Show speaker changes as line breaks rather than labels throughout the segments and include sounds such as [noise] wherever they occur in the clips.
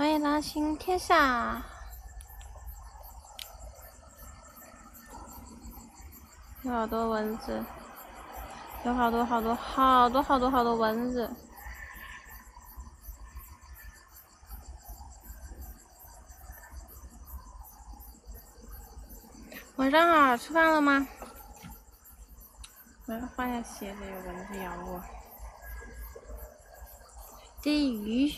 欢迎狼行天下，有好多蚊子，有好多好多好多好多好多蚊子。晚上好，吃饭了吗？我要换下鞋子，有蚊子咬我。地鱼。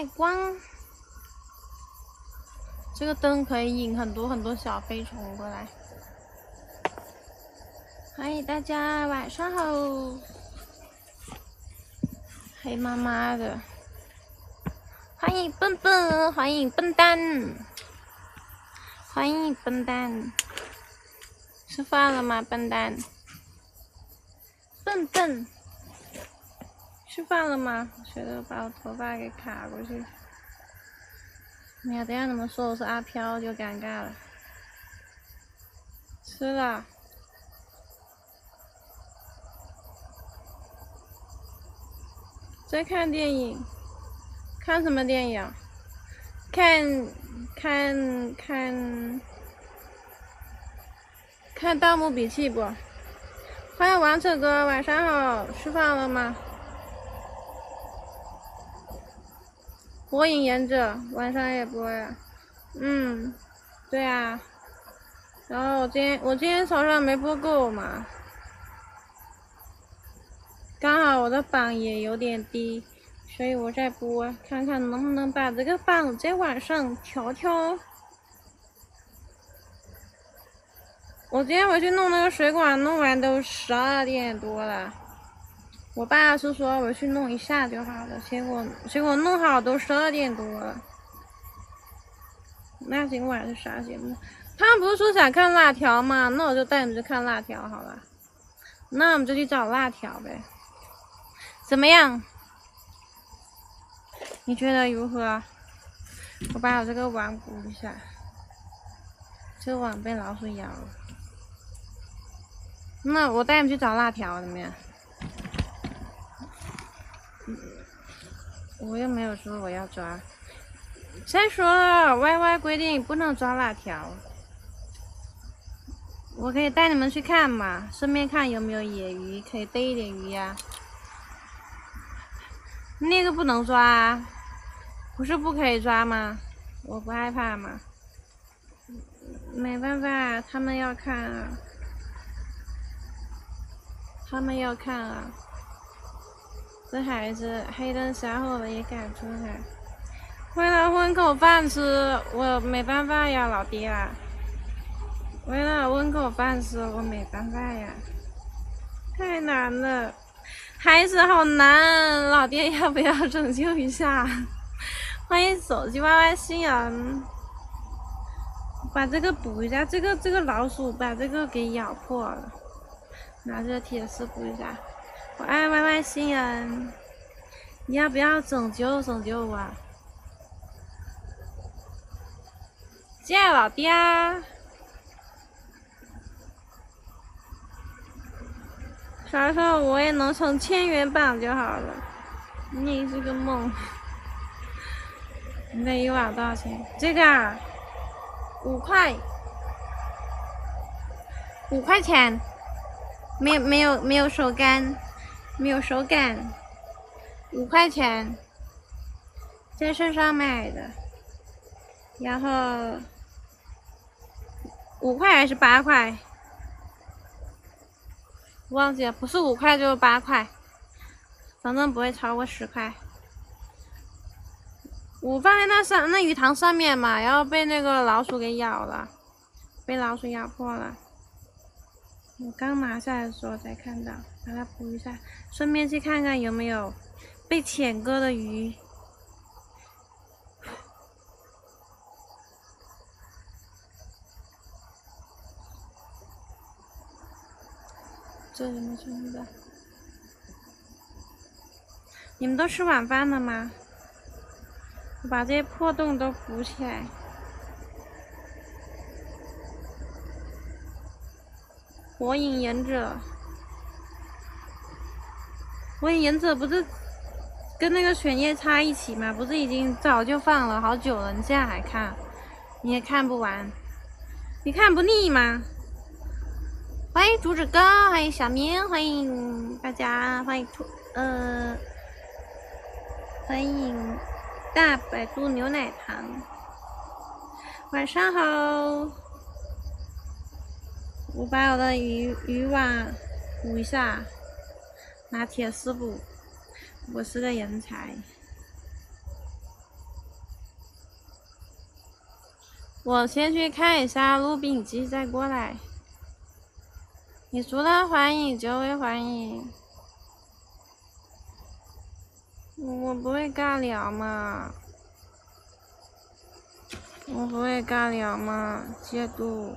外光，这个灯可以引很多很多小飞虫过来。欢迎大家晚上好，黑麻麻的。欢迎笨笨，欢迎笨蛋，欢迎笨蛋。吃饭了吗，笨蛋？笨笨。饭了吗？谁都把我头发给卡过去。你要等下你们说我是阿飘就尴尬了。吃了。在看电影。看什么电影？看，看，看，看《盗墓笔记》不？欢迎王扯哥，晚上好，吃饭了吗？火影忍者晚上也播呀，嗯，对啊，然后我今天我今天早上没播够嘛，刚好我的榜也有点低，所以我在播，看看能不能把这个榜在晚上调调。我今天回去弄那个水管，弄完都十二点多了。我爸是说我去弄一下就好了，结果结果弄好都十二点多了。那今晚是啥节目？他们不是说想看辣条吗？那我就带你们去看辣条好了。那我们就去找辣条呗。怎么样？你觉得如何？我把我这个网补一下。这个网被老鼠咬了。那我带你们去找辣条怎么样？[laughs] 我又没有说我要抓。再说了，Y Y 规定不能抓辣条。我可以带你们去看嘛，顺便看有没有野鱼，可以逮一点鱼呀。那个不能抓，啊不是不可以抓吗？我不害怕嘛。没办法，他们要看啊，他们要看啊。这孩子黑灯瞎火的也敢出来，为了混口饭吃，我没办法呀，老爹。为了混口饭吃，我没办法呀，太难了，孩子好难，老爹要不要拯救一下？欢迎手机 YY 新人，把这个补一下，这个这个老鼠把这个给咬破了，拿这个铁丝补一下。我爱 Y Y 新人，你要不要拯救拯救我？谢谢老爹。啥时候我也能成千元榜就好了。你是个梦。[laughs] 你这一碗多少钱？这个啊，五块，五块钱，没有没有没有手干。没有手感，五块钱，在线上买的，然后五块还是八块？忘记了，不是五块就是八块，反正不会超过十块。我放在那上那鱼塘上面嘛，然后被那个老鼠给咬了，被老鼠咬破了。我刚拿下来的时候才看到，把它补一下，顺便去看看有没有被浅割的鱼。这怎么存的？你们都吃晚饭了吗？我把这些破洞都补起来。火影忍者，火影忍者不是跟那个犬夜叉一起吗？不是已经早就放了好久了？你现在还看？你也看不完？你看不腻吗？欢迎竹子哥，欢迎小明，欢迎大家，欢迎兔，呃，欢迎大百度牛奶糖，晚上好。我把我的渔渔网补一下，拿铁丝补。我是个人才。我先去看一下录屏机，再过来。你除了欢迎就会欢迎，我不会尬聊嘛，我不会尬聊嘛，戒毒。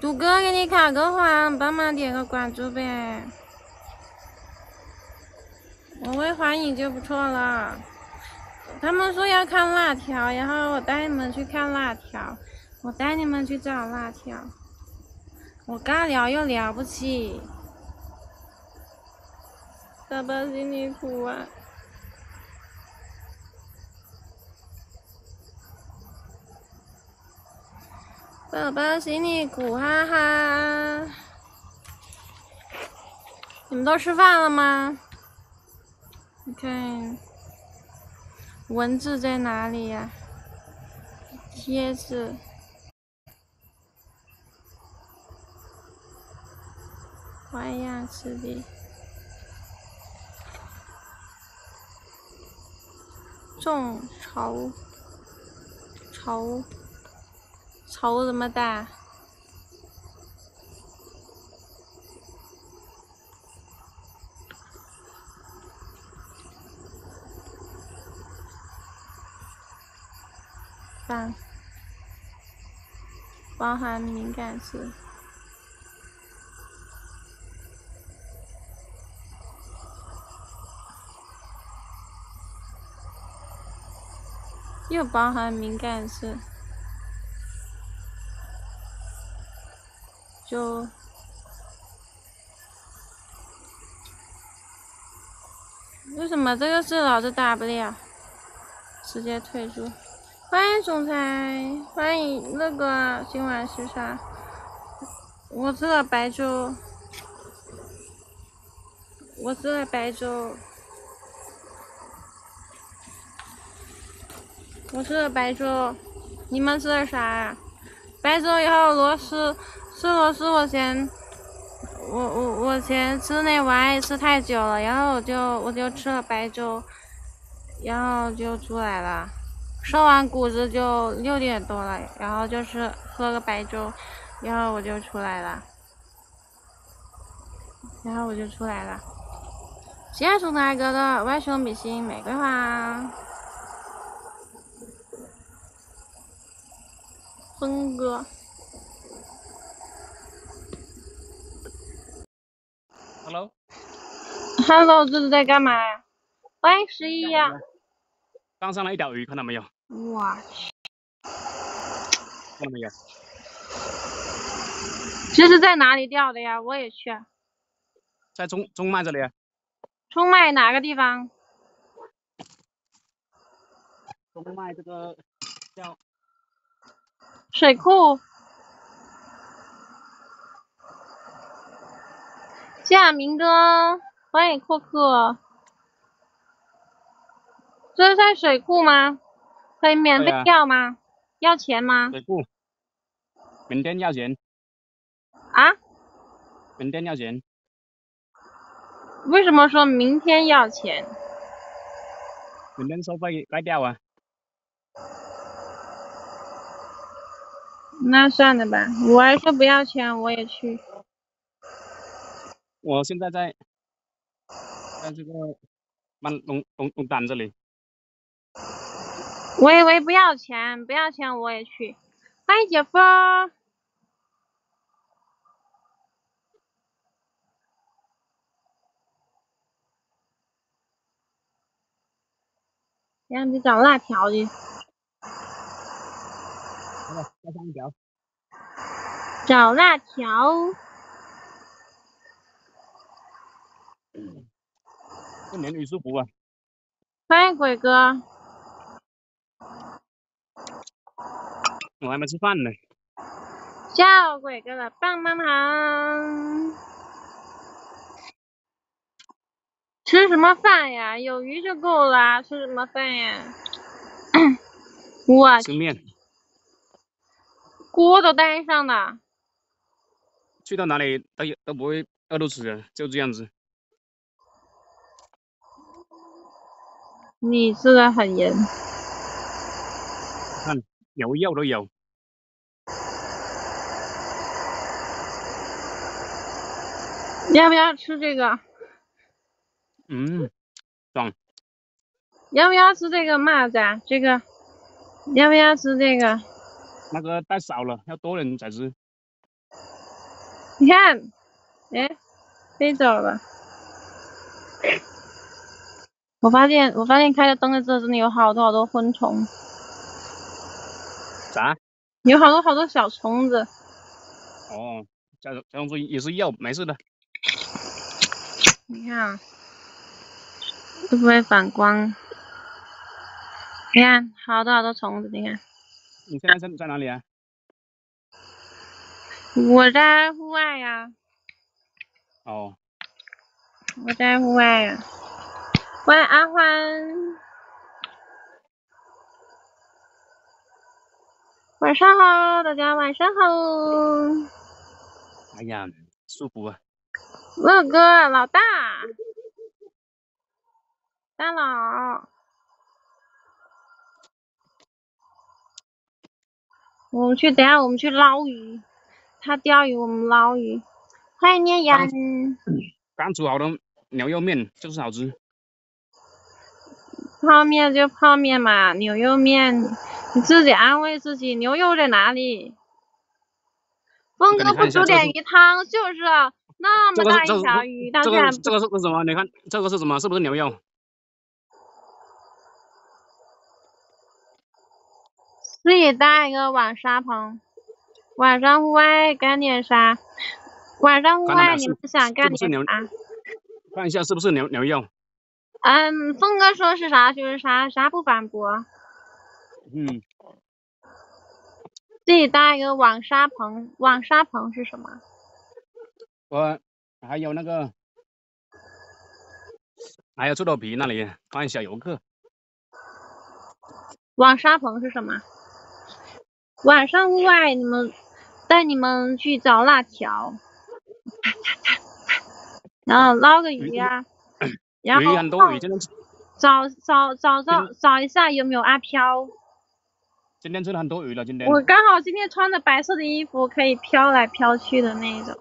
杜哥给你开个黄，帮忙点个关注呗。我会欢迎就不错了。他们说要看辣条，然后我带你们去看辣条，我带你们去找辣条。我尬聊又聊不起，宝宝心里苦啊！宝宝心里苦哈哈。你们都吃饭了吗？你看，文字在哪里呀？贴纸。花样吃的，众筹，筹，筹怎么打？包，包含敏感词。又包含敏感词，就为什么这个字老是打不了？直接退出。欢迎总裁，欢迎那个今晚吃啥？我吃了白粥，我吃了白粥。我吃的白粥，你们吃的啥？白粥以后螺丝，吃螺丝我嫌，我我我嫌吃那玩意吃太久了，然后我就我就吃了白粥，然后就出来了，收完谷子就六点多了，然后就是喝个白粥，然后我就出来了，然后我就出来了。谢谢松大哥的外兄比心玫瑰花。峰哥
，Hello，Hello，
这是在干嘛呀？欢迎十一呀！
刚上来一条鱼，看到没有？
我去！
看到没有？
这是在哪里钓的呀？我也去。
在中中麦这里。
中麦哪个地方？
中麦这个叫。
水库，谢明哥，欢迎阔阔。这是在水库吗？可以免费钓吗？要钱吗？
水库，明天要钱。
啊？
明天要钱。
为什么说明天要钱？
明天收费该掉啊。
那算了吧，我还是不要钱，我也去。
我现在在在这个曼东东东单这里。
我以为不要钱，不要钱我也去。欢迎姐夫。让你找辣条去。找辣条。
这美女舒服啊！
欢迎鬼哥。
我还没吃饭呢。
叫鬼哥的棒棒糖。吃什么饭呀？有鱼就够了。吃什么饭呀？[coughs] 我
吃面。
锅都带上了。
去到哪里都有都不会饿肚子的，就这样子。
你吃的很严。
看，牛肉都有。
要不要吃这个？
嗯，爽。
要不要吃这个蚂蚱？这个，要不要吃这个？
那个太少了，要多人才吃。
你看，哎，飞走了。我发现，我发现开了灯的这真的有好多好多昆虫。
啥？
有好多好多小虫子。
哦，这这样子也是药，没事的。
你看啊。会不会反光？你看，好多好多虫子，你看。
你现在在在哪里啊？
我在户外呀。
哦。
我在户外呀。欢迎阿欢。晚上好，大家晚上好。
哎呀，舒服啊。
乐哥，老大。大佬，我们去，等下我们去捞鱼。他钓鱼，我们捞鱼。欢迎念阳。
刚煮好的牛肉面就是好吃。
泡面就泡面嘛，牛肉面你自己安慰自己。牛肉在哪里？峰哥不煮点鱼汤，就是那么大一条鱼，
这个这个是什么？你看这个是什么？是不是牛肉？
自己带一个网纱棚，晚上户外干点啥？晚上户外你们想干点啥？
看一下是不是牛牛肉？
嗯，峰哥说是啥就是啥，啥不反驳。
嗯。
自己搭一个网沙棚，网沙棚是什么？
我还有那个，还有猪头皮那里放小游客。
网沙棚是什么？晚上户外，你们带你们去找辣条，然后捞个鱼啊，然后找找找找找一下有没有阿飘。
今天吃了很多鱼了，今天。
我刚好今天穿的白色的衣服，可以飘来飘去的那种。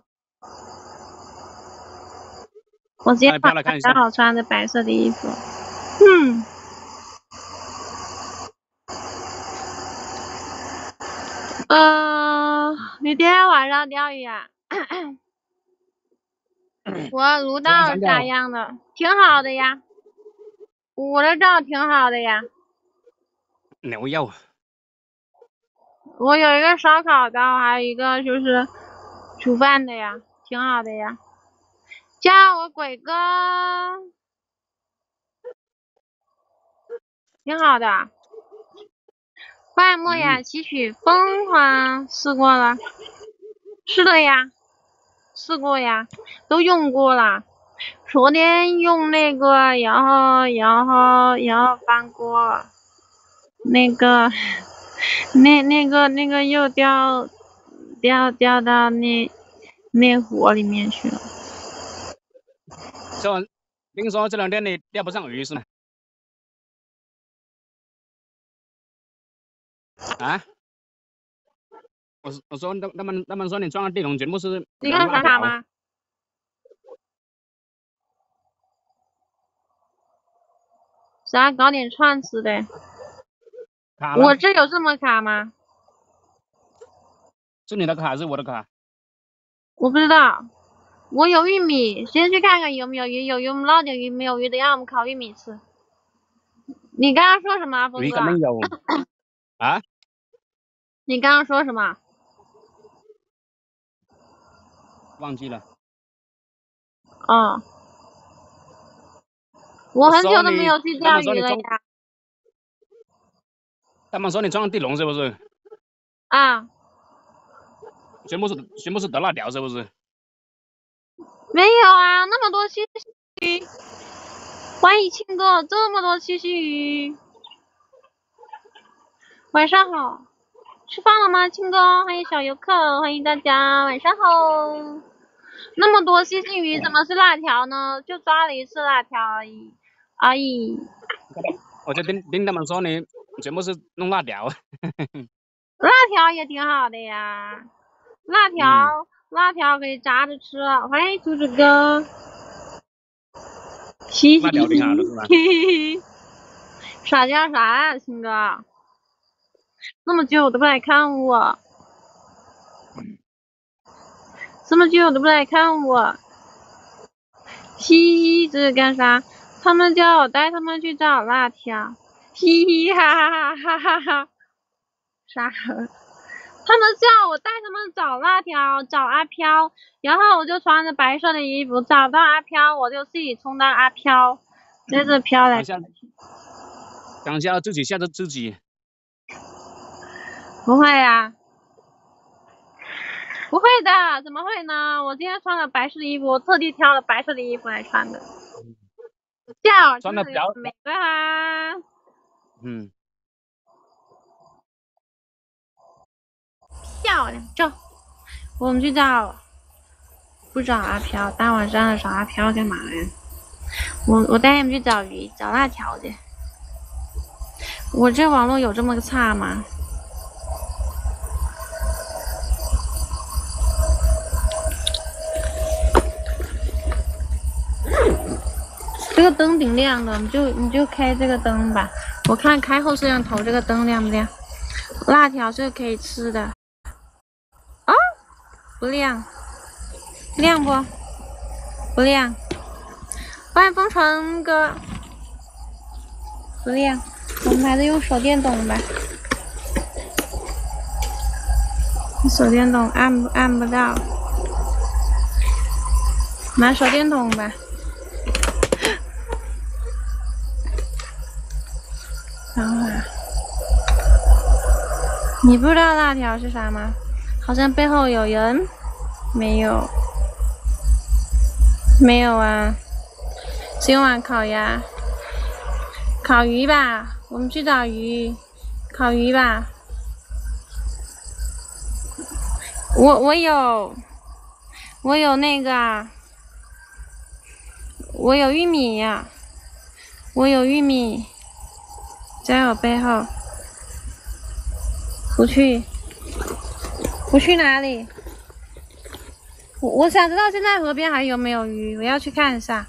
我今天刚好穿的白色的衣服，嗯。嗯，你今天晚上钓鱼啊？[coughs] 我撸到咋样的？挺好的呀，我的照挺好的呀。
牛肉。
我有一个烧烤的，还有一个就是煮饭的呀，挺好的呀。叫我鬼哥，挺好的。幻莫雅奇曲疯狂试过了，是的呀，试过呀，都用过了。昨天用那个，然后然后然后翻锅，那个那那个那个又掉掉掉到那那火里面去了。
这，听说这两天你钓不上鱼是吗？啊？我我说他他们他们说你装的地龙全部是
你看啥卡吗？啥搞点串吃的？我这有这么卡吗？
是你的卡还是我的卡？
我不知道。我有玉米，先去看看有没有鱼，有鱼我们捞点鱼，没有鱼等下我们烤玉米吃。你刚刚说什么，疯子？
鱼肯定有。[laughs] 啊？
你刚刚说什么？
忘记了。
哦。我很久都没有去钓鱼了呀。
他们说你撞地笼是不是？
啊。
全部是全部是得辣条是不是？
没有啊，那么多七星鱼。欢迎庆哥，这么多七星鱼。晚上好，吃饭了吗，庆哥？欢迎小游客，欢迎大家，晚上好。那么多七星鱼，怎么是辣条呢？就抓了一次辣条而已。阿姨，
我就听听他们说你全部是弄辣条，
辣条也挺好的呀，辣条辣条可以炸着吃。欢迎竹子哥，嘻嘻嘻，傻叫啥呀，[laughs] 亲哥？那么久都不来看我，这么久都不来看我，嘻嘻，这是干啥？他们叫我带他们去找辣条，嘻嘻哈哈哈哈哈哈！啥？他们叫我带他们找辣条，找阿飘，然后我就穿着白色的衣服找到阿飘，我就自己充当阿飘，接着飘来。
等下自己吓着自己。
不会呀，[laughs] 不会的，怎么会呢？我今天穿了白色的衣服，我特地挑了白色的衣服来穿的。叫
穿的比较
美啊。
嗯，
漂亮，走，我们去找，不找阿飘，大晚上的找阿飘干嘛呀？我我带你们去找鱼，找辣条去。我这网络有这么差吗？个灯挺亮的，你就你就开这个灯吧。我看开后摄像头这个灯亮不亮？辣条是可以吃的。啊？不亮？亮不？不亮。欢迎风尘哥。不亮。我们还是用手电筒吧。手电筒按不按不到？拿手电筒吧。等会儿，你不知道辣条是啥吗？好像背后有人，没有，没有啊。今晚烤鸭，烤鱼吧，我们去找鱼，烤鱼吧。我我有，我有那个，我有玉米呀，我有玉米。在我背后，不去，不去哪里？我我想知道现在河边还有没有鱼，我要去看一下。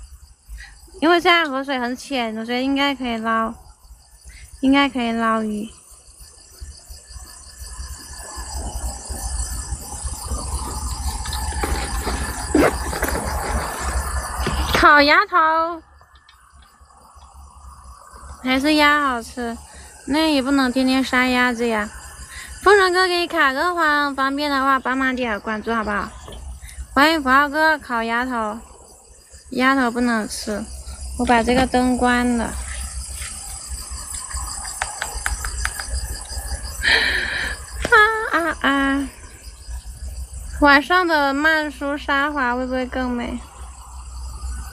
因为现在河水很浅，我觉得应该可以捞，应该可以捞鱼。烤鸭头。还是鸭好吃，那也不能天天杀鸭子呀。风尘哥给你卡个环，方便的话帮忙点个关注好不好？欢迎符号哥烤鸭头，鸭头不能吃，我把这个灯关了。啊啊啊！晚上的曼殊沙华会不会更美？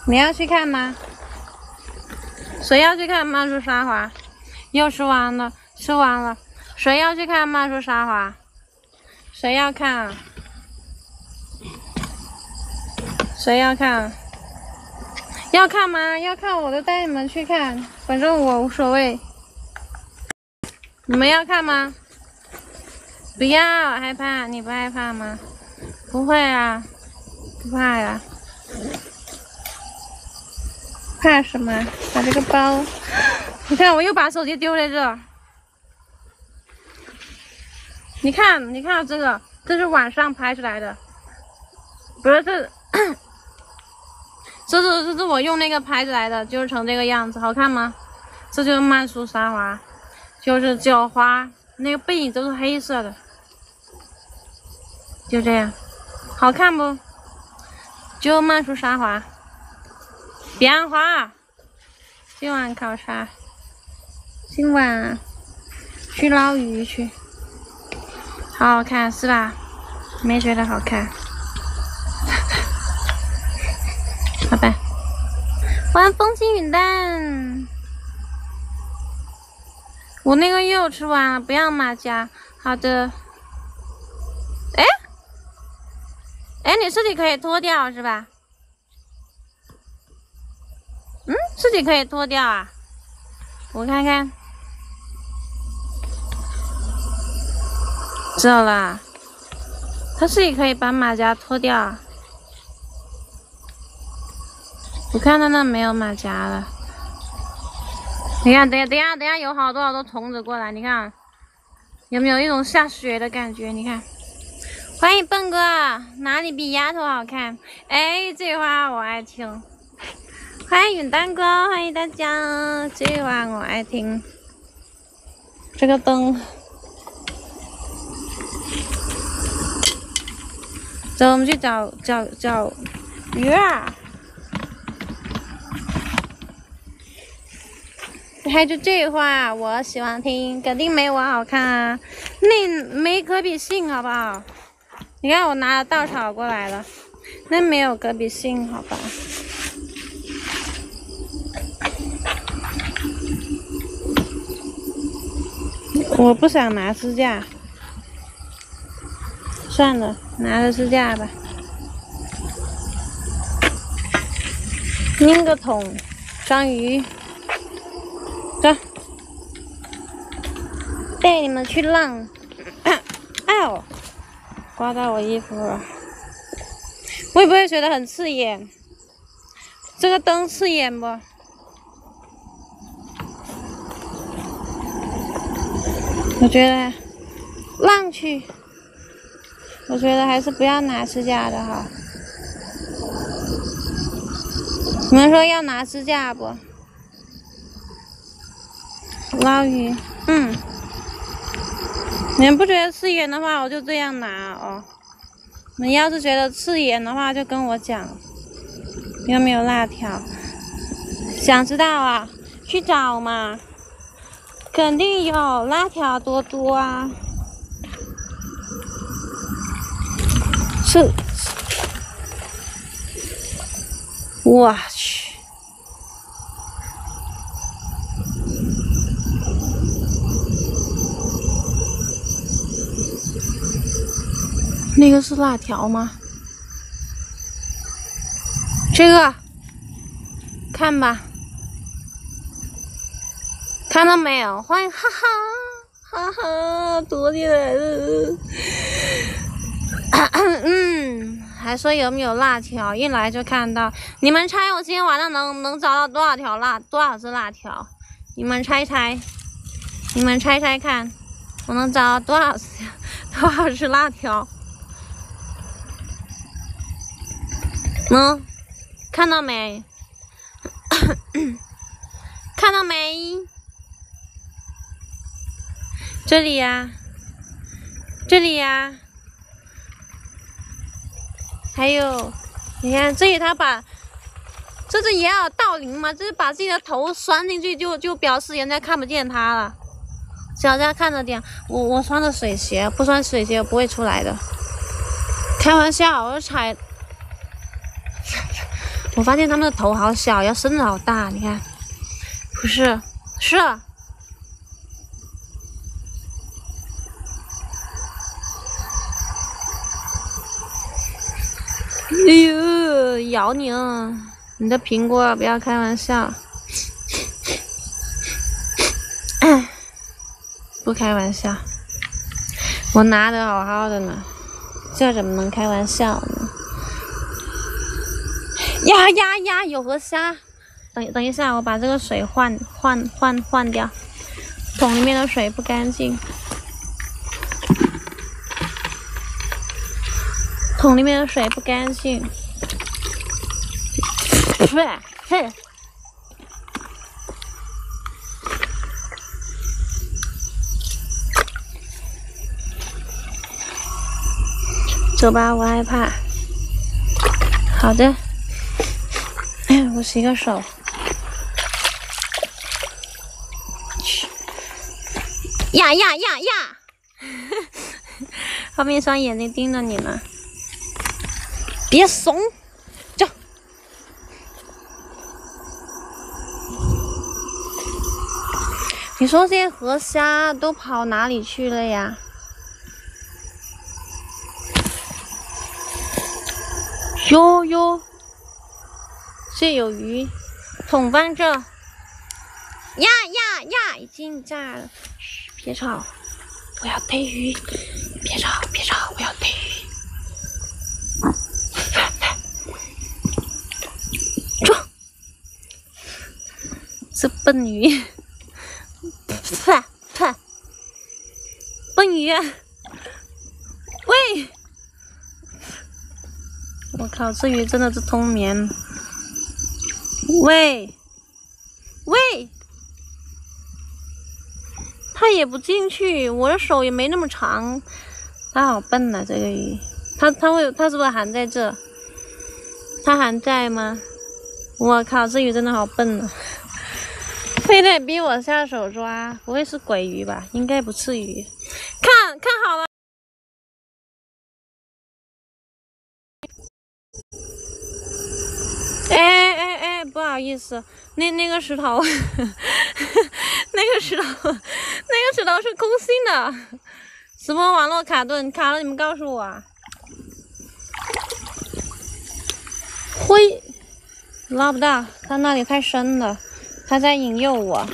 你要去看吗？谁要去看曼殊沙华？又吃完了，吃完了。谁要去看曼殊沙华？谁要看？谁要看？要看吗？要看我就带你们去看，反正我无所谓。你们要看吗？不要害怕，你不害怕吗？不会啊，不怕呀。怕什么？把这个包，你看我又把手机丢在这。你看，你看这个，这是晚上拍出来的，不是这，这 [clears throat] 是这是我用那个拍出来的，就是成这个样子，好看吗？这就是曼殊沙华，就是脚花，那个背影都是黑色的，就这样，好看不？就曼殊沙华，变化。今晚考察，今晚去捞鱼去。好好看是吧？没觉得好看，[laughs] 好吧。玩风轻云淡，我那个肉吃完了，不要马甲。好的。哎，哎，你自己可以脱掉是吧？嗯，自己可以脱掉啊？我看看。知道啦，他自己可以把马甲脱掉。我看到那没有马甲了。你看，等下，等下，等下，有好多好多虫子过来，你看，有没有一种下雪的感觉？你看，欢迎笨哥，哪里比丫头好看？哎，这花我爱听。欢迎云蛋哥，欢迎大家，这句话我爱听。这个灯。走，我们去找找找鱼儿。还就这话，我喜欢听，肯定没我好看啊！那没可比性，好不好？你看我拿了稻草过来了，那没有可比性，好吧？我不想拿支架。算了，拿着支架吧。拎个桶装鱼，走，带你们去浪。[coughs] 哎呦，刮到我衣服了。会不会觉得很刺眼？这个灯刺眼不？我觉得浪去。我觉得还是不要拿支架的哈。你们说要拿支架不？捞鱼，嗯。你们不觉得刺眼的话，我就这样拿哦。你们要是觉得刺眼的话，就跟我讲。有没有辣条？想知道啊？去找嘛。肯定有辣条多多啊。是我去，那个是辣条吗？这个，看吧，看到没有？欢迎，哈哈，哈哈，躲起来了。[coughs] 嗯，还说有没有辣条？一来就看到，你们猜我今天晚上能能找到多少条辣，多少只辣条？你们猜猜，你们猜猜看，我能找到多少多少只辣条？嗯，看到没？[coughs] 看到没？这里呀，这里呀。还有，你看这里，他把这是掩耳盗铃吗？这是把自己的头拴进去，就就表示人家看不见他了。小家看着点，我我穿着水鞋，不穿水鞋不会出来的。开玩笑，我踩。[laughs] 我发现他们的头好小，要身子好大，你看，不是，是。[laughs] 哎呦，咬你啊！你的苹果，不要开玩笑。[laughs] 不开玩笑。我拿的好好的呢，这怎么能开玩笑呢？呀呀呀！有河虾，等等一下，我把这个水换换换换掉，桶里面的水不干净，桶里面的水不干净，对，嘿。走吧，我害怕。好的，哎我洗个手。呀呀呀呀！[laughs] 后面一双眼睛盯着你呢，别怂，走。你说这些河虾都跑哪里去了呀？哟哟，这有鱼，桶放这。呀呀呀，已经炸了。嘘，别吵，我要逮鱼。别吵，别吵，我要逮鱼。这笨鱼，[laughs] 啪啪，笨鱼，啊喂。我靠，这鱼真的是冬眠。喂，喂，它也不进去，我的手也没那么长，它好笨呐，这个鱼。它它会，它是不是还在这？它还在吗？我靠，这鱼真的好笨呐，非得逼我下手抓，不会是鬼鱼吧？应该不至于。看看好了。哎哎哎，不好意思，那那个石头，[laughs] 那个石头，那个石头是空心的，什么网络卡顿卡了？你们告诉我啊！灰捞不到，它那里太深了，它在引诱我。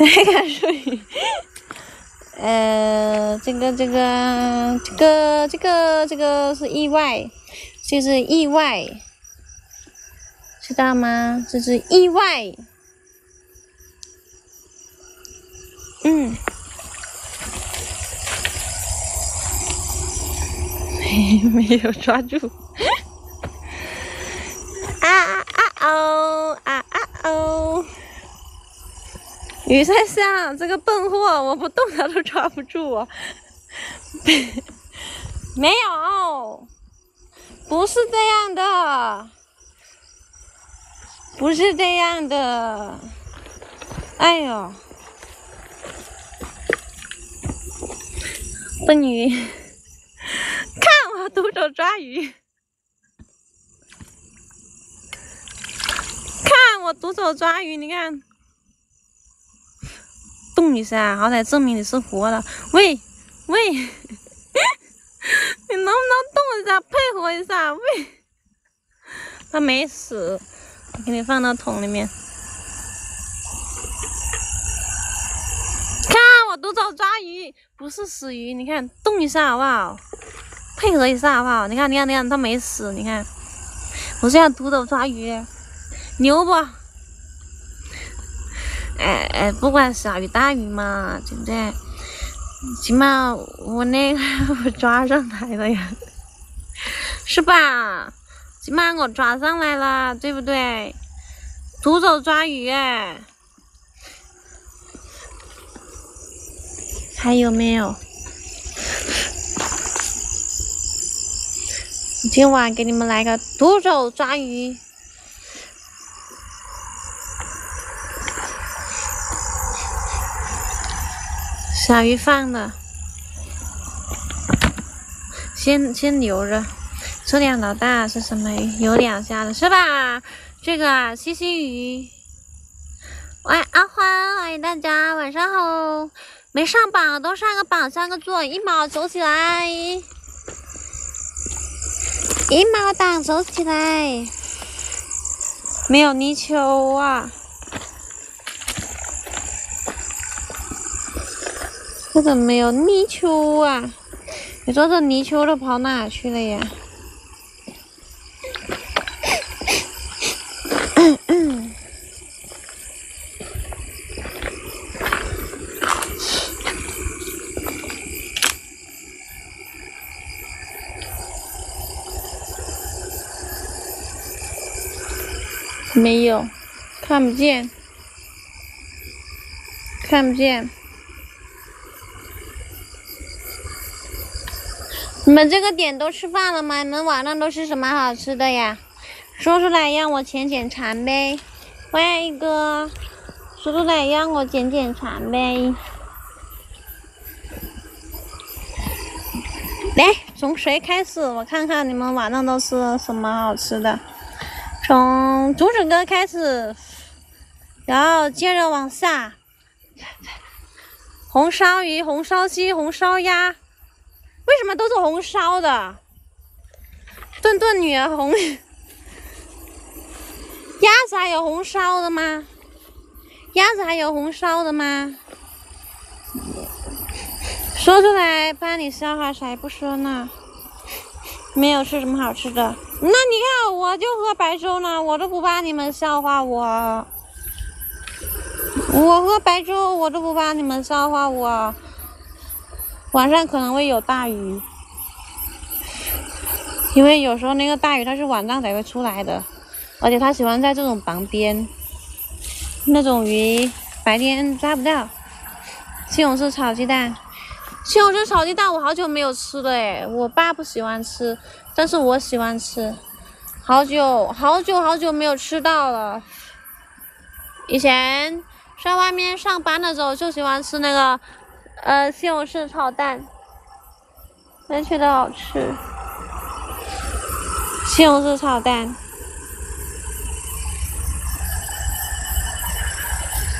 那个属于。呃，这个这个这个这个这个是意外，这是意外，知道吗？这是意外。嗯，没有抓住。啊啊啊哦啊啊哦！鱼在下，这个笨货，我不动它都抓不住我。没有，不是这样的，不是这样的。哎呦，笨鱼，看我独手抓鱼，看我独手抓鱼，你看。动一下，好歹证明你是活的。喂，喂，[laughs] 你能不能动一下，配合一下？喂，他没死，我给你放到桶里面。看我独手抓鱼，不是死鱼。你看，动一下好不好？配合一下好不好？你看，你看，你看，他没死。你看，我这样独手抓鱼，牛不？哎哎，不管小鱼大鱼嘛，对不对？起码我那个 [laughs] 我抓上来了呀，是吧？起码我抓上来了，对不对？徒手抓鱼哎，还有没有？今晚给你们来个徒手抓鱼。小鱼放了，先先留着。这两老大是什么鱼？有两下的是吧？这个西西鱼。喂，阿欢，欢迎大家，晚上好。没上榜都上个榜，上个座，一毛走起来，一毛党走起来。没有泥鳅啊。可怎么没有泥鳅啊？你说这泥鳅都跑哪去了呀？没有，看不见，看不见。你们这个点都吃饭了吗？你们晚上都吃什么好吃的呀？说出来让我浅浅馋呗。欢迎一哥，说出来让我浅浅馋呗。来，从谁开始？我看看你们晚上都吃什么好吃的。从竹子哥开始，然后接着往下，红烧鱼、红烧鸡、红烧鸭，为什么都是红烧的？顿顿女儿红，[laughs] 鸭子还有红烧的吗？鸭子还有红烧的吗？说出来怕你笑话，谁不说呢。没有吃什么好吃的，那你看我就喝白粥呢，我都不怕你们笑话我。我喝白粥，我都不怕你们笑话我。晚上可能会有大鱼，因为有时候那个大鱼它是晚上才会出来的，而且它喜欢在这种旁边，那种鱼白天抓不到。西红柿炒鸡蛋。西红柿炒鸡蛋，我好久没有吃了哎，我爸不喜欢吃，但是我喜欢吃，好久好久好久没有吃到了。以前在外面上班的时候就喜欢吃那个，呃，西红柿炒蛋，真觉得好吃。西红柿炒蛋，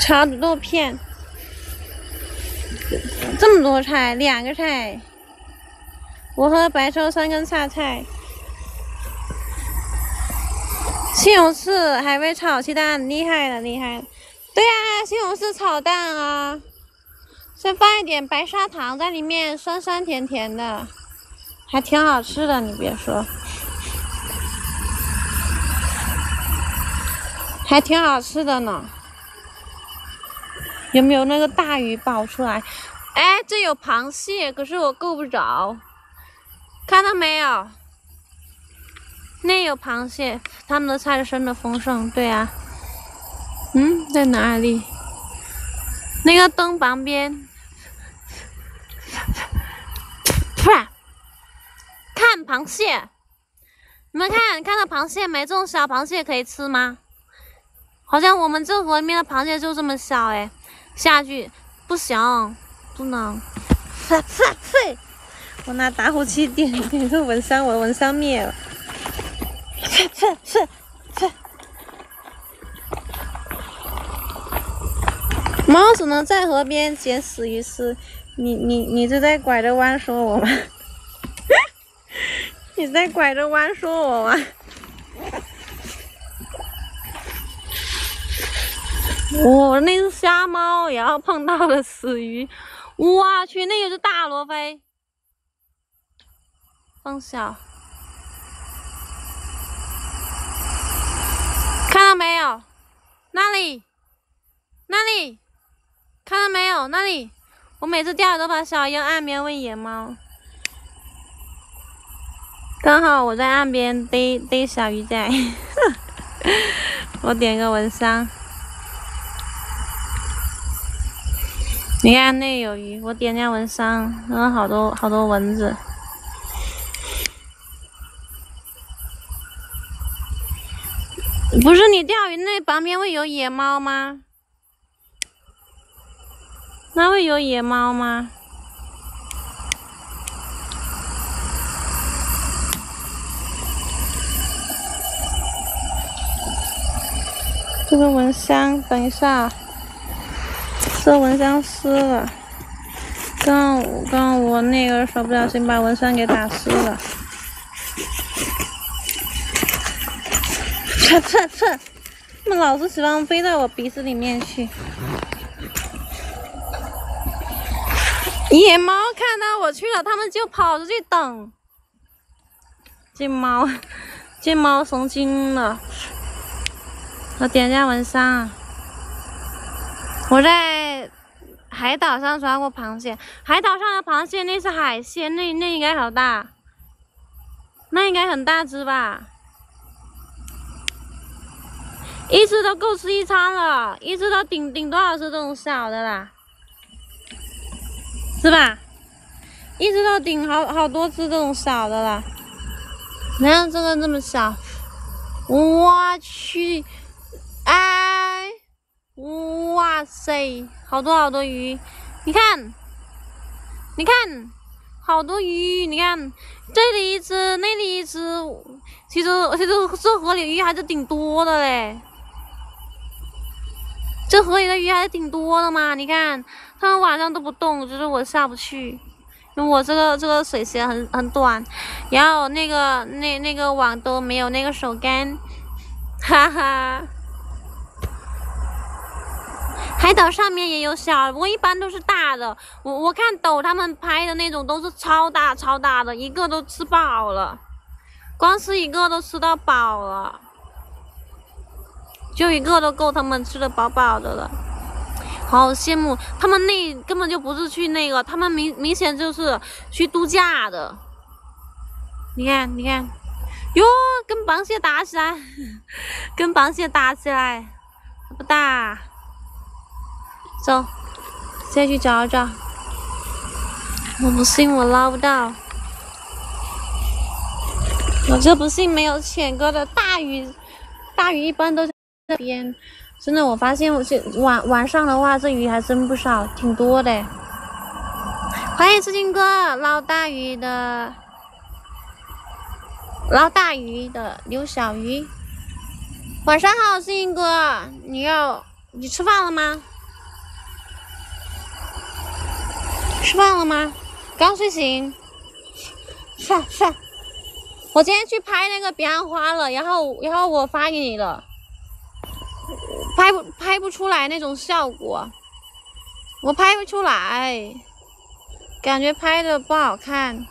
炒土豆片。这么多菜，两个菜。我和白粥三根榨菜，西红柿还会炒鸡蛋，厉害了厉害！对呀，西红柿炒蛋啊，再放一点白砂糖在里面，酸酸甜甜的，还挺好吃的。你别说，还挺好吃的呢。有没有那个大鱼跑出来？哎，这有螃蟹，可是我够不着。看到没有？那有螃蟹，他们的菜是生的丰盛。对啊，嗯，在哪里？那个灯旁边。[laughs] 突然，看螃蟹，你们看，看到螃蟹没？这种小螃蟹可以吃吗？好像我们这河里面的螃蟹就这么小哎，下去不行。不能，[laughs] 我拿打火机点点这蚊香，我蚊香灭了。猫只能在河边捡死鱼吃。你你你是在拐着弯说我吗？[laughs] 你在拐着弯说我吗？[laughs] 我那是瞎猫，然后碰到了死鱼。我去，那有只大罗非，放小，看到没有？那里，那里，看到没有？那里，我每次钓都把小鱼岸边喂野猫，刚好我在岸边逮逮小鱼仔，[laughs] 我点个蚊香。你看那有鱼，我点亮蚊香，然后好多好多蚊子。不是你钓鱼那旁边会有野猫吗？那会有野猫吗？这个蚊香，等一下。这蚊香湿了，刚刚我那个手不小心把蚊香给打湿了。切切切！他们老是喜欢飞到我鼻子里面去。野猫看到我去了，它们就跑出去等。这猫，[laughs] 这猫성진了。我点一下文章。我在海岛上抓过螃蟹，海岛上的螃蟹那是海鲜，那那应该好大，那应该很大只吧？一只都够吃一餐了，一只都顶顶多少只这种小的啦，是吧？一直到顶好好多只这种小的了。你看这个这么小，我去，哎。哇塞，好多好多鱼！你看，你看，好多鱼！你看，这里一只，那里一只。其实，其实这河里鱼还是挺多的嘞。这河里的鱼还是挺多的嘛。你看，他们晚上都不动，就是我下不去，因为我这个这个水线很很短，然后那个那那个网都没有那个手竿，哈哈。海岛上面也有小，我一般都是大的。我我看抖他们拍的那种都是超大超大的，一个都吃饱了，光吃一个都吃到饱了，就一个都够他们吃的饱饱的了。好羡慕他们那根本就不是去那个，他们明明显就是去度假的。你看你看，哟，跟螃蟹打起来，跟螃蟹打起来，不大。走，再去找找。我不信我捞不到，我这不信没有潜哥的大鱼，大鱼一般都在那边。真的，我发现我这晚晚上的话，这鱼还真不少，挺多的。欢迎志金哥捞大鱼的，捞大鱼的刘小鱼。晚上好，志金哥，你要你吃饭了吗？吃饭了吗？刚睡醒。是是，我今天去拍那个彼岸花了，然后然后我发给你了，拍不拍不出来那种效果，我拍不出来，感觉拍的不好看。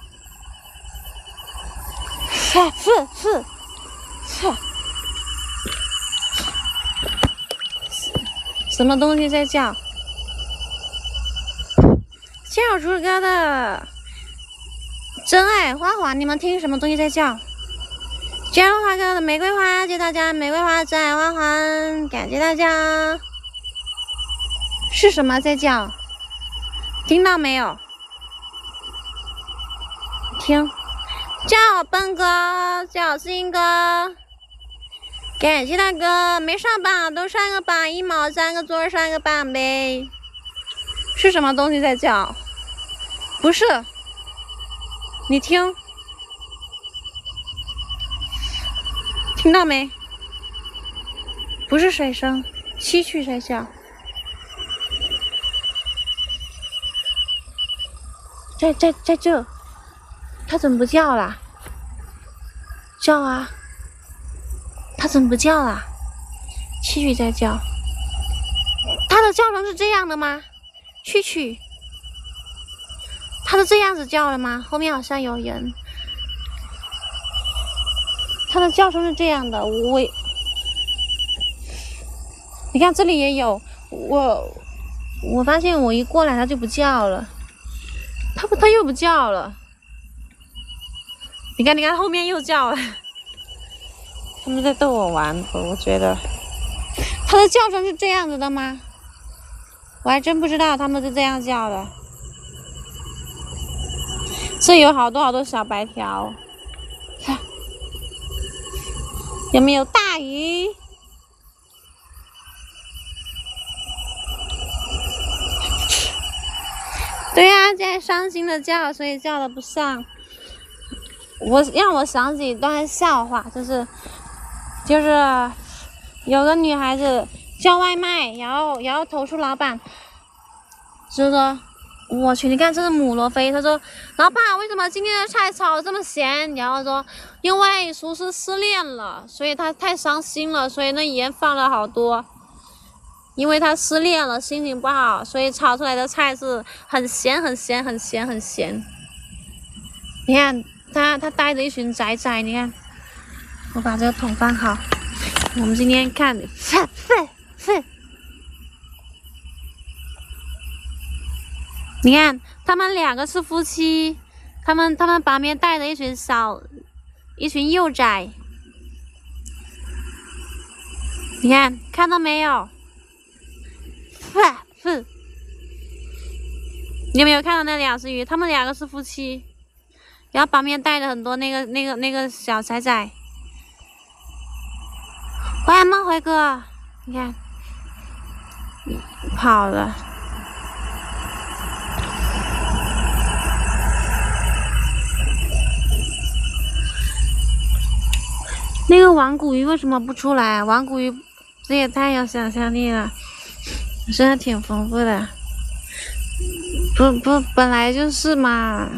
是是是是，什么东西在叫？叫猪哥的真爱花花，你们听什么东西在叫？加入花哥的玫瑰花，谢谢大家玫瑰花真爱花环，感谢大家。是什么在叫？听到没有？听，叫笨哥，叫新哥，感谢大哥，没上榜都上个榜，一毛三个座上个榜呗。是什么东西在叫？不是，你听，听到没？不是水声，蛐蛐在叫，在在在这，它怎么不叫了？叫啊！它怎么不叫了？蛐蛐在叫，它的叫声是这样的吗？蛐蛐。它是这样子叫的吗？后面好像有人。它的叫声是这样的，我，你看这里也有，我，我发现我一过来它就不叫了，它不，它又不叫了。你看，你看后面又叫了，他们在逗我玩，我我觉得，它的叫声是这样子的吗？我还真不知道他们是这样叫的。这有好多好多小白条，看有没有大鱼？对呀，在伤心的叫，所以叫的不上。我让我想起一段笑话，就是就是有个女孩子叫外卖，然后然后投诉老板，就说。我去，你看这是母罗非。他说：“老板，为什么今天的菜炒这么咸？”然后说：“因为厨师失恋了，所以他太伤心了，所以那盐放了好多。”因为他失恋了，心情不好，所以炒出来的菜是很咸、很咸、很咸、很咸。你看他，他带着一群仔仔，你看，我把这个桶放好。我们今天看，你看他们两个是夫妻，他们他们旁边带着一群小，一群幼崽。你看，看到没有？你有没有看到那两只鱼？他们两个是夫妻，然后旁边带着很多那个、那个、那个小崽崽。回来吗，辉哥？你看，跑了。那个王古鱼为什么不出来？王古鱼。这也太有想象力了，真的挺丰富的。不不，本来就是嘛，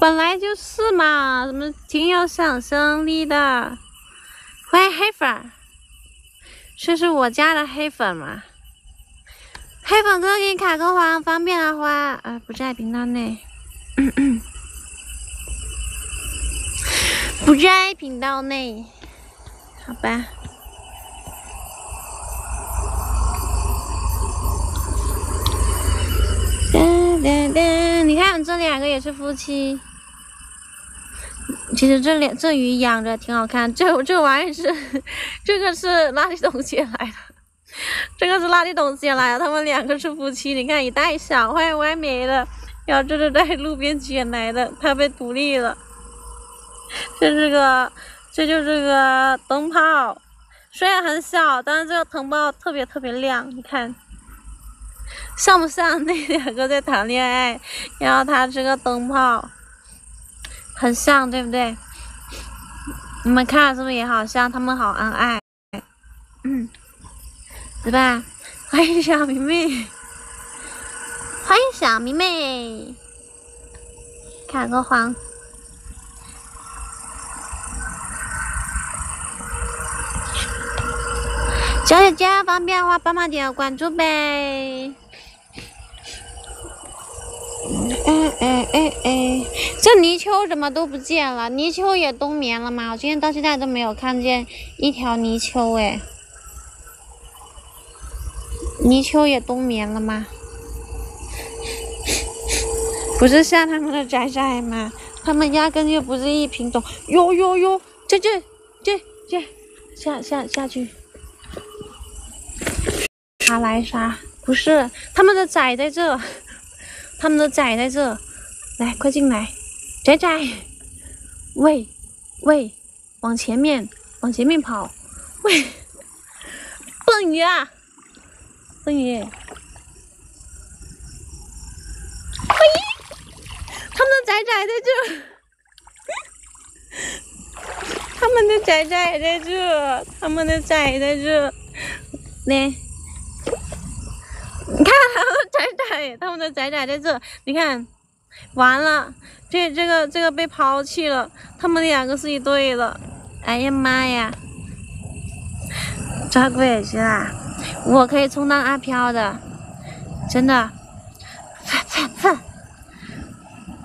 本来就是嘛，怎么挺有想象力的？欢迎黑粉，这是我家的黑粉嘛？黑粉哥给你卡个黄，方便的话，呃，不在频道内，不在频道内，好吧。噔噔，你看这两个也是夫妻。其实这两这鱼养着挺好看。这这玩意是，[laughs] 这个是垃圾桶捡来的，这个是垃圾桶捡来的。他们两个是夫妻，你看一大一小，欢迎歪没了。然后这是在路边捡来的，它被独立了。这是个，这就是个灯泡，虽然很小，但是这个灯泡特别特别亮，你看。像不像那两个在谈恋爱？然后他这个灯泡，很像，对不对？你们看是不是也好像？他们好恩爱，嗯，对吧？欢迎小迷妹，欢迎小迷妹，卡个黄。小姐姐方便的话，帮忙点个关注呗。哎哎哎哎，这泥鳅怎么都不见了？泥鳅也冬眠了吗？我今天到现在都没有看见一条泥鳅哎。泥鳅也冬眠了吗？不是像他们的仔仔吗？他们压根就不是一品种。哟哟哟，这这这这，下下下去。他来啥？不是，他们的崽在这，他们的崽在这，来，快进来，崽崽，喂，喂，往前面，往前面跑，喂，笨鱼啊，笨鱼，喂，他们的崽崽在这，他们的崽崽在这，他们的崽在这，来。你看他们的仔仔，他们的仔仔在这。你看，完了，这这个这个被抛弃了。他们两个是一对的。哎呀妈呀！抓鬼去啦！我可以充当阿飘的，真的。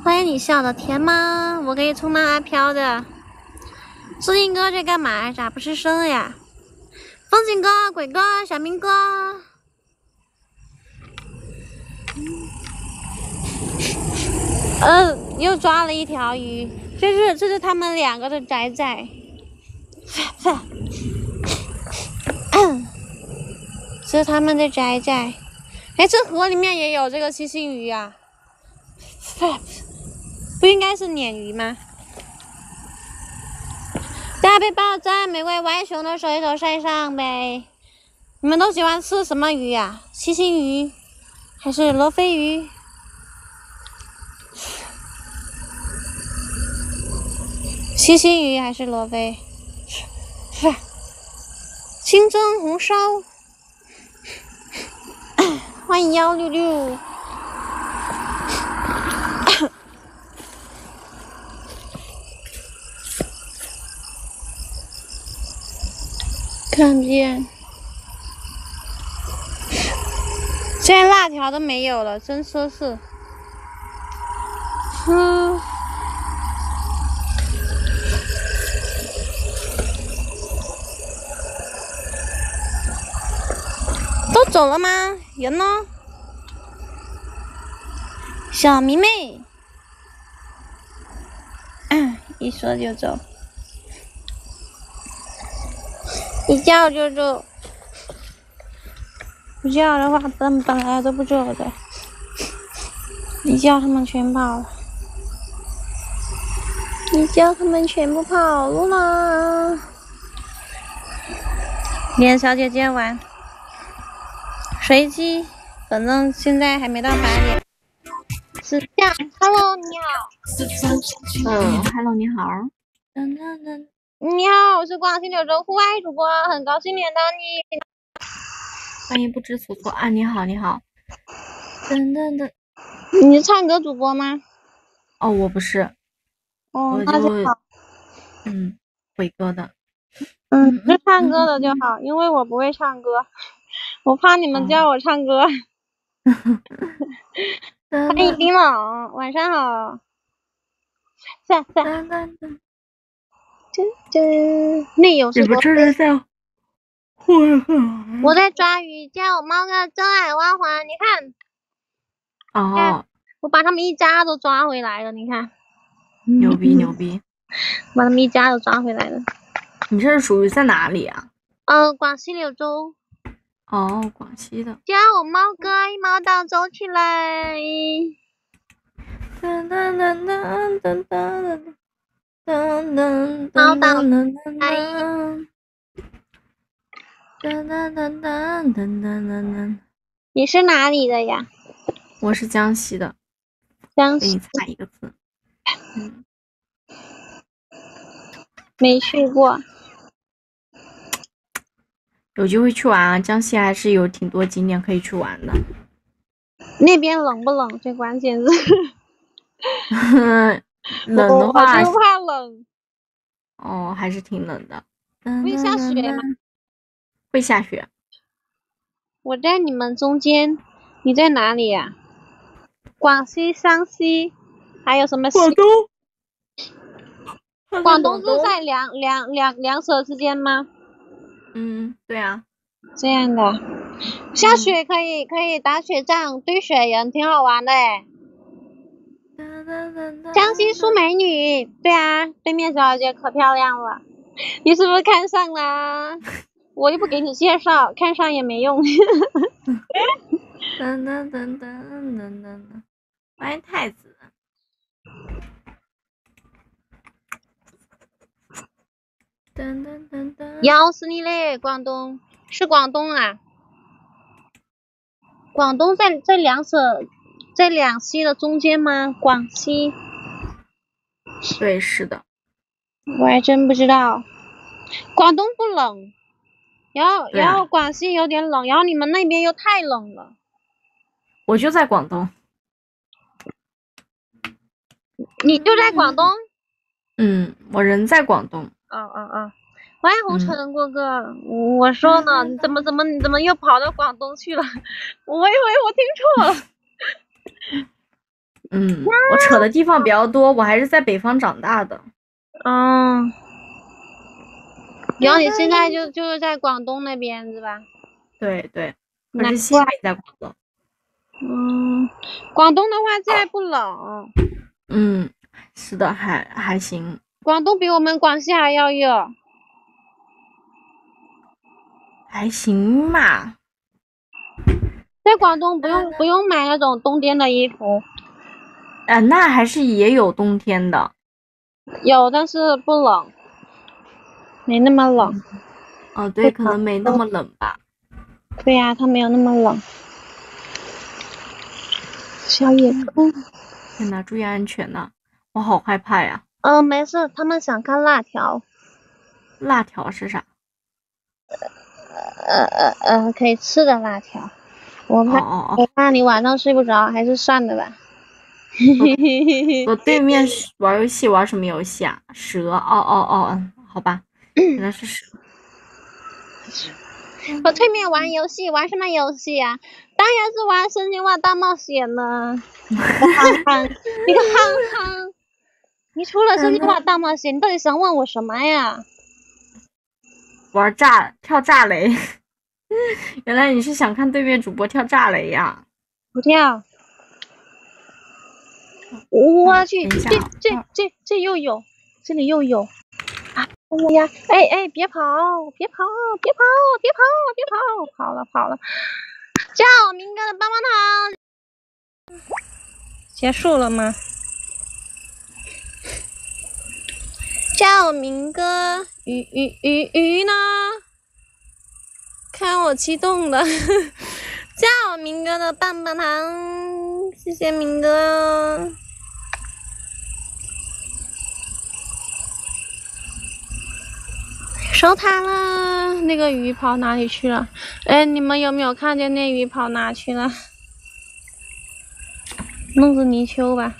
欢迎你笑的甜吗？我可以充当阿飘的。志英哥在干嘛？咋不吱声呀？风景哥、鬼哥、小明哥。嗯，又抓了一条鱼，这是这是他们两个的崽崽，这是他们的崽崽。哎，这河里面也有这个七星鱼啊，不应该是鲶鱼吗？大家背包在玫瑰浣熊的手一头晒上呗。你们都喜欢吃什么鱼呀？七星鱼还是罗非鱼？七星鱼还是罗非？是清蒸红烧。[coughs] 欢迎幺六六。看不见。现在辣条都没有了，真说是。嗯。都走了吗？人呢？小迷妹。一说就走，一叫就走，不叫的话本本来都不走的，你叫他们全跑了，你叫他们全部跑路了。连小姐姐玩，随机，反正现在还没到八点。是这样，Hello，你好。
嗯，Hello，你好。
你好，我是广西柳州户外主播，很高兴连到你。
欢迎不知所措啊！你好，你好。等等等，
你是唱歌主播吗？
哦，我不是。
哦，那就好。
嗯，会歌的。
嗯，是唱歌的就好，因为我不会唱歌，我怕你们叫我唱歌。[laughs] 欢迎冰冷，晚上好。在在。噔噔，内有是
不是在？
我在抓鱼，叫我猫哥真爱花环，你看。
哦。
我把他们一家都抓回来了，你看。
牛逼牛逼！[laughs]
把他们一家都抓回来了。
你这是属于在哪里啊？
嗯，广西柳州。
哦，广西的。
叫我猫哥，一毛党走起来！噔噔噔噔噔噔噔噔噔噔噔。噔噔噔噔噔噔噔噔噔。你是哪里的呀？
我是江西的。
江西。
给你猜一个字。
嗯。没去过。
有机会去玩啊！江西还是有挺多景点可以去玩的。
那边冷不冷？最关键是。
冷的话。
我怕冷。
哦，还是挺冷的。
会下雪吗？
会下雪。
我在你们中间，你在哪里呀？广西、山西，还有什么？
广东。
广东是在两两两两省之间吗？
嗯，对啊，
这样的，下雪可以可以打雪仗，堆雪人挺好玩的哎。江西苏美女，对啊，对面小姐可漂亮了，你是不是看上了？[laughs] 我又不给你介绍，看上也没用。
噔噔噔噔噔噔噔，欢迎太子。噔噔噔噔，
要死你嘞！广东是广东啊，广东在在两省在两西的中间吗？广西，
对，是的，
我还真不知道。广东不冷，然后然后广西有点冷，然后你们那边又太冷了。
我就在广东，
你就在广东？
嗯，我人在广东。
嗯嗯嗯，欢迎红尘哥哥，我说呢，你怎么怎么你怎么又跑到广东去了？[laughs] 我以为我听错了。[laughs]
嗯，我扯的地方比较多，我还是在北方长大的。
嗯，然后你现在就就是在广东那边是吧？
对对，我是西北在广东。
嗯，广东的话现在不冷。
嗯，是的，还还行。
广东比我们广西还要热，
还行嘛。
在广东不用不用买那种冬天的衣服。
啊，那还是也有冬天的。
有，但是不冷，没那么冷。
哦，对，可能没那么冷吧。
对呀，它没有那么冷。小野兔。
天呐，注意安全呐！我好害怕呀。
嗯，没事，他们想看辣条。
辣条是啥？
呃呃呃，可以吃的辣条。我怕我怕你晚上睡不着，还是算了吧。
我对面玩游戏玩什么游戏啊？蛇？哦哦哦，好吧，原来是蛇。
我催眠玩游戏，玩什么游戏呀？当然是玩《神经话大冒险》了。[laughs] 憨憨，你个憨憨，你除了《神经话大冒险》，你到底想问我什么呀？
玩炸跳炸雷，[laughs] 原来你是想看对面主播跳炸雷呀？
不跳。我去，这这这这又有，这里又有啊！哎呀，哎哎，别跑，别跑，别跑，别跑，别跑，跑了跑了！叫我明哥的棒棒糖，结束了吗？叫明哥，鱼鱼鱼鱼呢？看我激动的，[laughs] 叫明哥的棒棒糖，谢谢明哥。收它了，那个鱼跑哪里去了？哎，你们有没有看见那鱼跑哪去了？弄只泥鳅吧。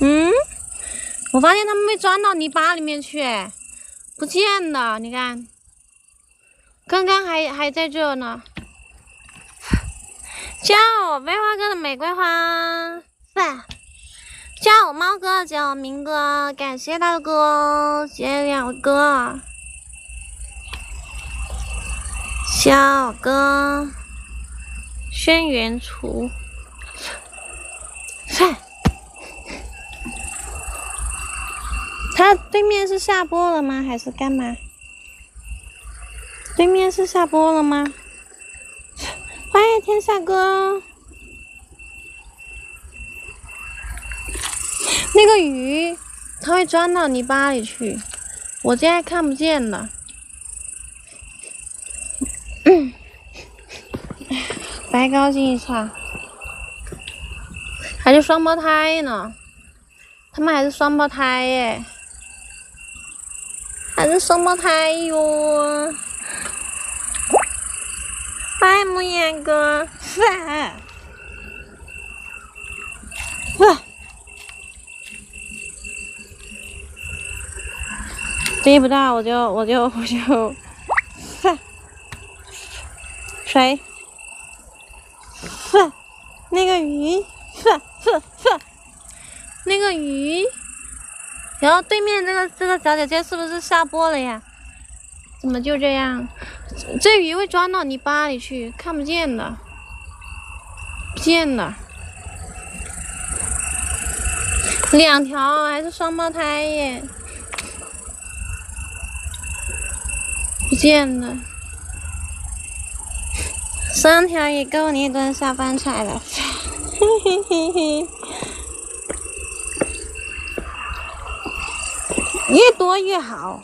嗯，我发现他们没钻到泥巴里面去，哎不见了。你看，刚刚还还在这呢。叫我飞花哥的玫瑰花，饭。叫我猫哥，叫我明哥，感谢大哥，谢谢两哥，小哥，轩辕厨，帅，他对面是下播了吗？还是干嘛？对面是下播了吗？欢迎天下哥。那个鱼，它会钻到泥巴里去，我现在看不见了。白高兴一场，还是双胞胎呢，他们还是双胞胎耶，还是双胞胎哟。嗨，木叶哥，[laughs] 追不到我就我就我就，哼，谁？那个鱼，哼哼哼，那个鱼，然后对面这个这个小姐姐是不是下播了呀？怎么就这样？这鱼会钻到泥巴里去，看不见的，不见了，两条还是双胞胎耶。不见了，三条也够你一顿下饭菜了，嘿嘿嘿嘿，越多越好，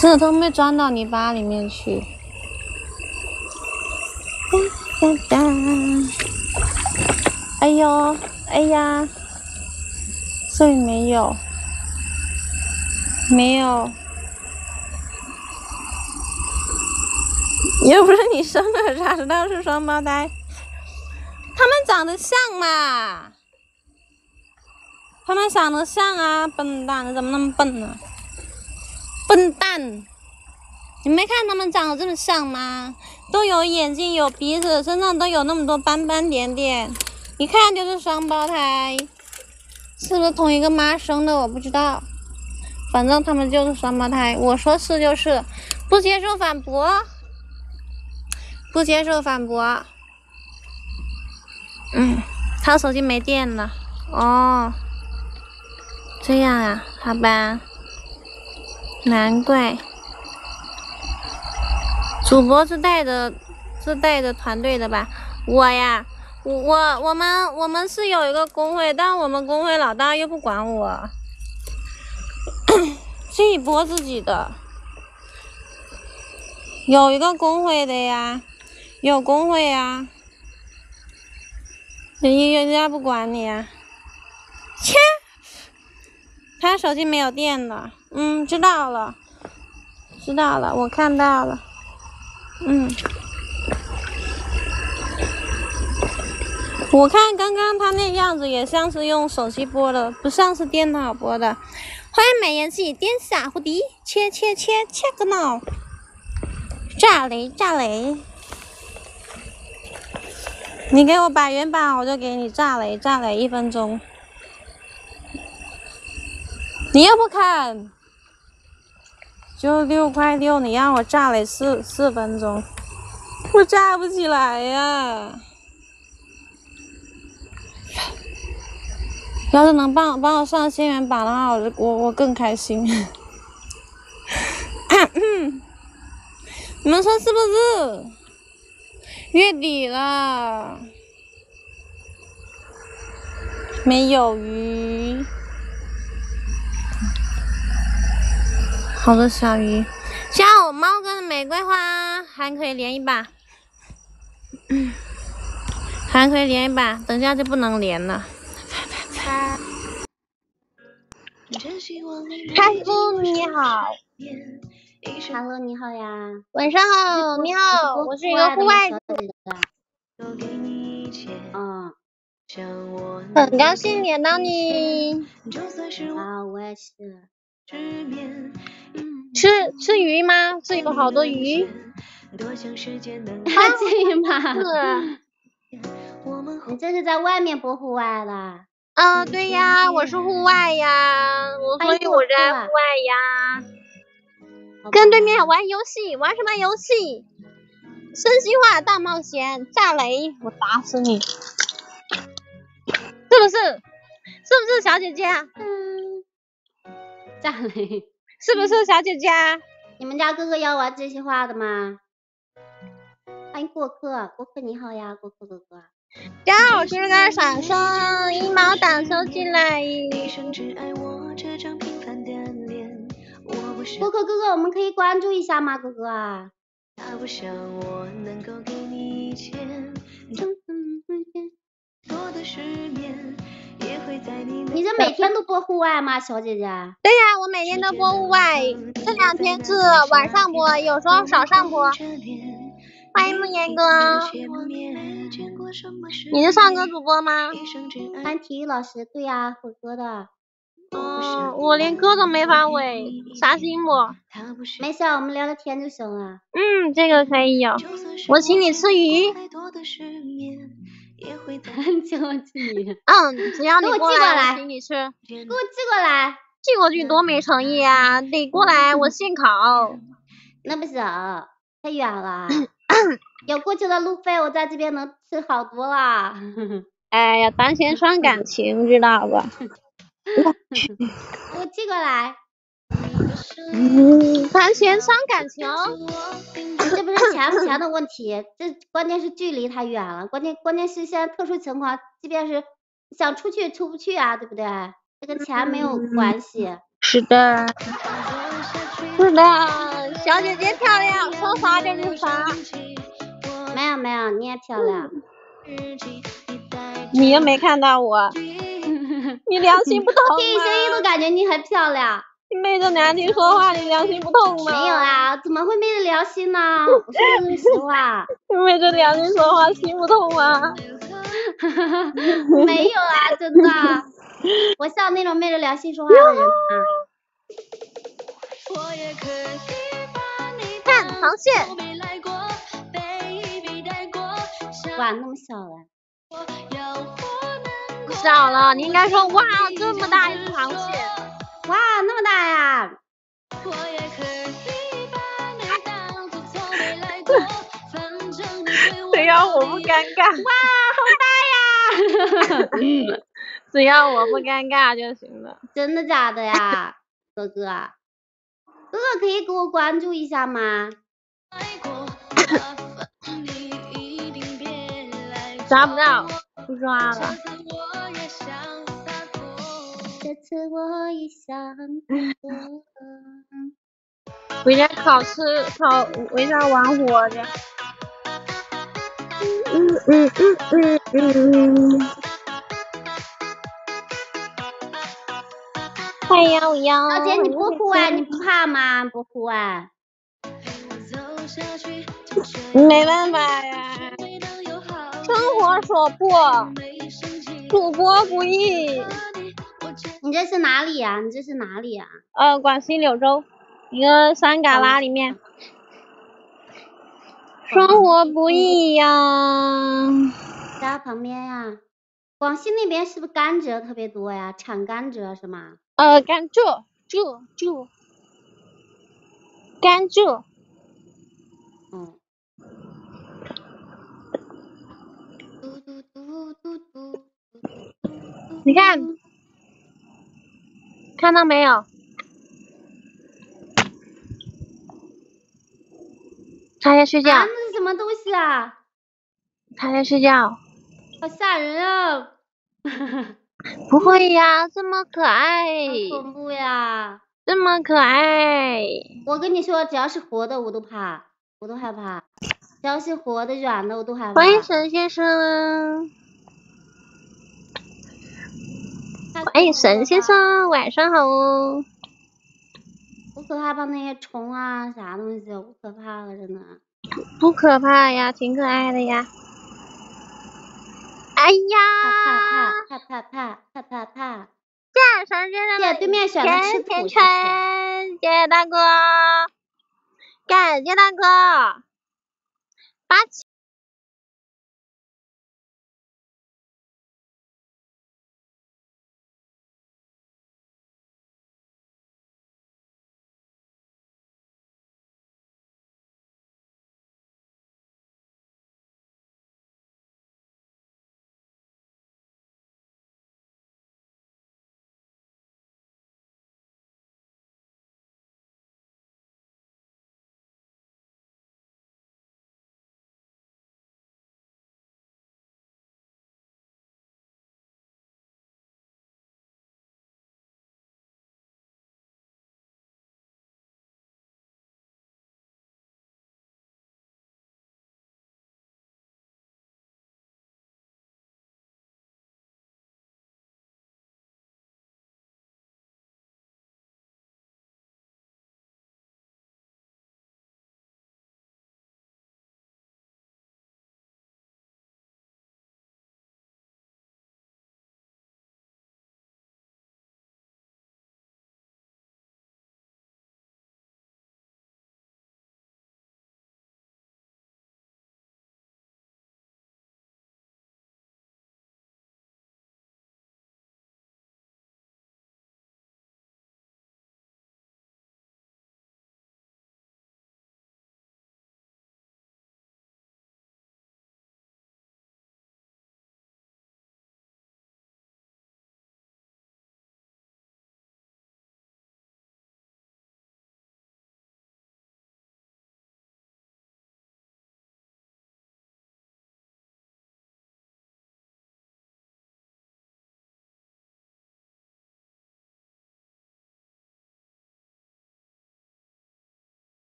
这都没钻到泥巴里面去，哒哒哒，哎呦，哎呀，这里没有。没有，又不是你生的，咋知道是双胞胎？他们长得像嘛？他们长得像啊，笨蛋，怎么那么笨呢？笨蛋！你没看他们长得这么像吗？都有眼睛，有鼻子，身上都有那么多斑斑点点，一看就是双胞胎。是不是同一个妈生的？我不知道。反正他们就是双胞胎，我说是就是，不接受反驳，不接受反驳。嗯，他手机没电了。哦，这样啊，好吧，难怪。主播是带着是带着团队的吧？我呀，我我们我们是有一个工会，但我们工会老大又不管我。[clears throat] 自己播自己的，有一个工会的呀，有工会呀，人人家不管你呀，切，他手机没有电了，嗯，知道了，知道了，我看到了，嗯，我看刚刚他那样子也像是用手机播的，不像是电脑播的。欢迎美颜系电下蝴蝶，切切切切个脑！炸雷炸雷！你给我百元宝，我就给你炸雷炸雷一分钟。你又不肯，就六块六，你让我炸雷四四分钟，我炸不起来呀。要是能帮我帮我上仙人榜的话，我我我更开心。[coughs] 你们说是不是？月底了，没有鱼，好多小鱼。下午猫跟玫瑰花还可以连一把，还可以连一把，等下就不能连了。开夫你好
，Hello 你好呀，
晚上好，你好，我是一个户外的，
嗯，
很高兴连到你，
啊我也是，
吃吃鱼吗？这有好多鱼，[laughs]
啊吗？[laughs] 你这是在外面播户外的？
嗯，对呀，我是户外呀，我所以我在户外呀，跟对面玩游戏，玩什么游戏？真心话大冒险，炸雷，我打死你，是不是？是不是小姐姐？
嗯，炸雷，
是不是小姐姐？
你们家哥哥要玩真心话的吗？欢迎过客，过客你好呀，过客哥哥。
家我是个闪烁，一毛党收进来。
过客哥哥，我们可以关注一下吗？哥哥啊。你这每天都播户外吗，小姐姐？
对呀，我每天都播户外，这两天是晚上播，有时候少上播。欢迎梦言哥，你是唱歌主播吗？
欢迎体育老师，对呀，会歌的。
哦，我连歌都没法尾，啥心不？
没事，我们聊聊天就行了。
嗯，这个可以有，我请你吃鱼。
请我吃鱼。[laughs]
嗯，只要你
过来，
我请你吃。
给我寄过来。
寄过去多没诚意啊！得过来，我现烤。[laughs]
那不行，太远了。[laughs] [clears throat] 有过去的路费，我在这边能吃好多啦。[laughs]
哎呀，单钱伤感情，知道吧？[laughs]
我寄过来。
嗯，谈钱伤感情。[clears throat]
这不是钱不钱的问题，这关键是距离太远了。关键关键是现在特殊情况，即便是想出去出不去啊，对不对？这跟钱没有关系。
是的。是的，小姐姐漂亮，说啥就是啥。
没有没有，你也漂亮。[laughs]
你又没看到我，[laughs] 你良心不痛吗？
听声音都感觉你很漂亮。
你昧着良心说话，你良心不痛吗？
没有啊，怎么会昧着良心呢？我说的是实话。[laughs]
你昧着良心说话，心不痛吗？
没有啊，真的。我像那种昧着良心说话的人吗？
看螃蟹。
哇，那么小了。
小了，你应该说哇，这么大一只螃蟹。
哇，那么大呀。
只要我不尴尬。
哇，好大呀。[laughs]
只要我不尴尬就行了。[laughs]
真的假的呀，哥哥？哥哥可以给我关注一下吗？[coughs]
抓不到，不抓了。回家烤吃烤，围上玩火去。嗯嗯嗯嗯嗯。欢迎幺五幺。
小姐，你不哭啊，你不怕吗？不户外。
没办法呀。生活所迫，主播不易。
你这是哪里呀、你这是哪里呀、
呃，广西柳州一个山旮旯里面，生活不易呀。
家旁边呀、广西那边是不是甘蔗特别多呀？产甘蔗是吗？
呃，甘蔗，蔗蔗，甘蔗。你看，看到没有？他在睡觉，
啊，那是什么东西啊？
他在睡觉。
好吓人啊！[laughs]
不会呀，这么可爱，
好恐怖呀！
这么可爱。
我跟你说，只要是活的我都怕，我都害怕。只要是活的、软的我都害怕。
欢迎沈先生，
太
欢迎
恐怖
沈先。生，晚上好哦。
我可害怕那些虫啊，啥东西，我可怕了，真的。
不可怕呀，挺可爱的呀。哎呀，
怕怕怕怕怕怕怕怕！
这是沈先生的
姐，对面选的吃
甜甜
土，谢谢。
圈，谢谢大哥，感谢大哥，八七。